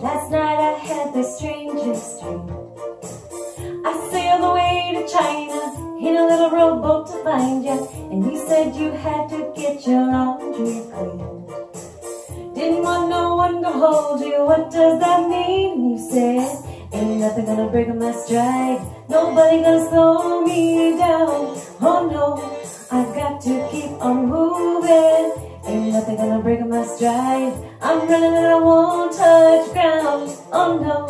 Last night I had the strangest dream. I sailed away to China in a little rowboat to find you, and you said you had to get your laundry clean. Didn't want no one to hold you. What does that mean? You said, Ain't nothing gonna break my stride. Nobody gonna slow me down. Oh no, I've got to keep on moving. Ain't nothing gonna break my stride. I'm running and I won't touch ground. Oh no,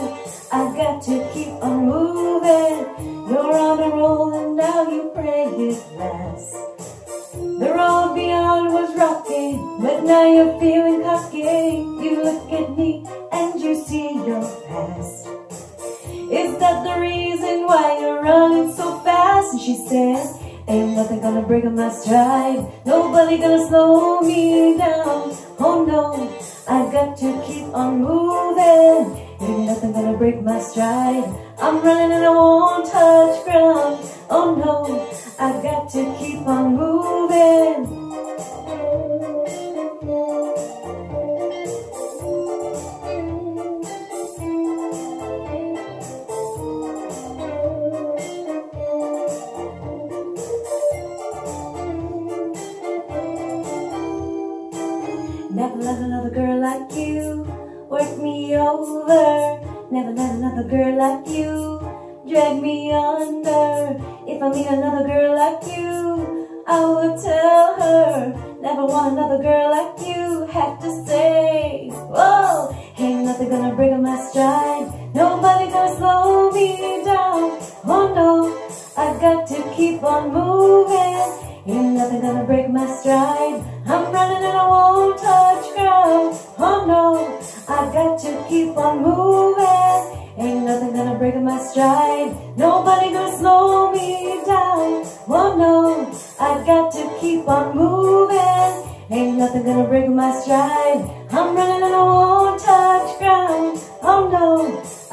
I've got to keep on moving. You're on a roll and now you pray it lasts. The road beyond was rocky, but now you're feeling cocky. You look at me and you see your past. Is that the reason why you're running so fast? And she says, Ain't nothing gonna break my stride. Nobody gonna slow me down. Oh no, I got to keep on moving. Ain't nothing gonna break my stride. I'm running and I won't touch ground. Oh no, I got to Never let another girl like you work me over. Never let another girl like you drag me under. If I meet another girl like you, I will tell her. Never want another girl like you. Have to say, whoa, ain't nothing gonna break my stride. Nobody gonna slow me down. Oh no, I've got to keep on moving. Ain't nothing gonna break my stride. I'm keep on moving. Ain't nothing gonna break my stride. Nobody gonna slow me down. Oh no, I got to keep on moving. Ain't nothing gonna break my stride. I'm running and I won't touch ground. Oh no,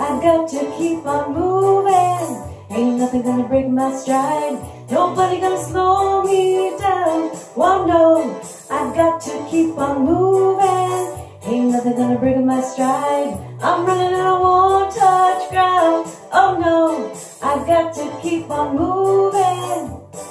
I got to keep on moving. Ain't nothing gonna break my stride. Nobody gonna slow me down. Oh no, I've got to keep on moving. Ain't nothing gonna break my stride. I'm running and I won't touch ground. Oh no, I've got to keep on moving.